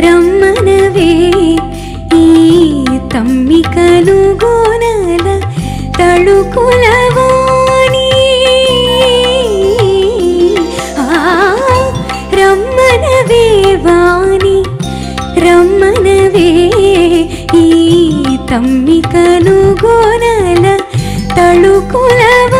రమ్మనవే. ఈ తమ్మి కలుగోనల తళుకులవాణి. ఆ, రమ్మనవే వాణి రమ్మనవే. ఈ తమ్మికలు గోనల తళుకులవాణి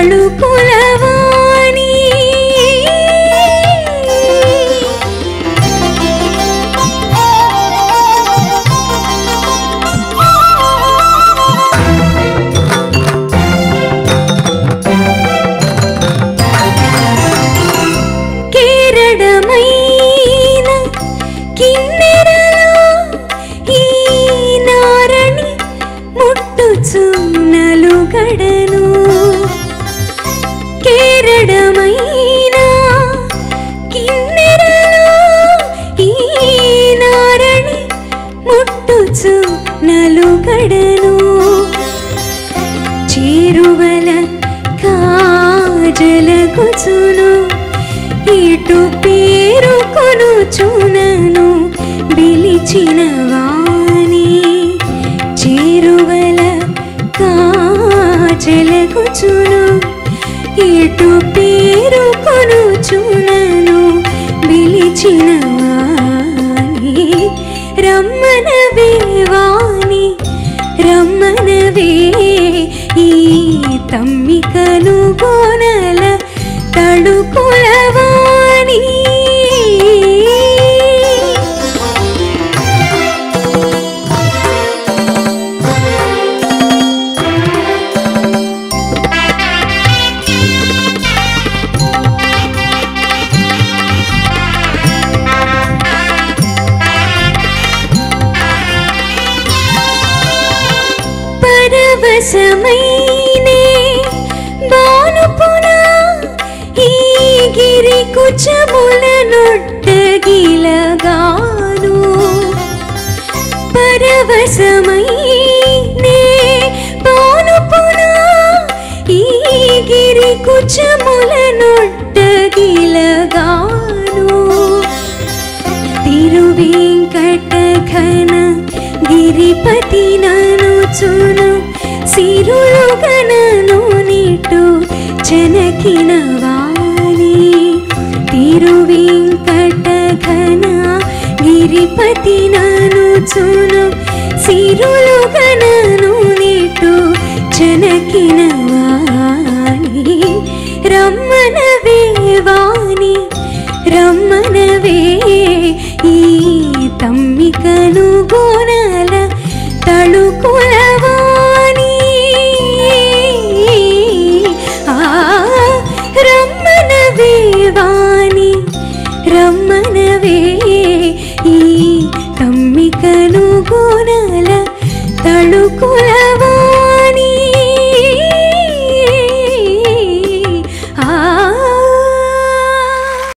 తళుకులవాణి కేరడమైన కిన్నెరలో ముట్టుచు నలుగడను చేరువల కాజలకుచును ఇటు పేరు కొనుచునను పిలిచిన వాణి చేరువల కాజలకుచును ఇటు పేరు కొనుచునను పిలిచిన వాణి. రమ్మ తళుకులవాణి పరవశమైనే గిరి కుచముల నొట్టగిలగాను పరవశమైనే ఈ గిరి కుచముల తిరువేంకట ఘన గిరిపతి నను చును సిరులు గణను నిటు చెనకిన తిరువేంకట గిరిపతి నను చూను సిరులు గణను నీటు చెనకిన వాణి వేవాణి రమ్మన వే ఈ తమ్మికను గోన ఈ తళుకుల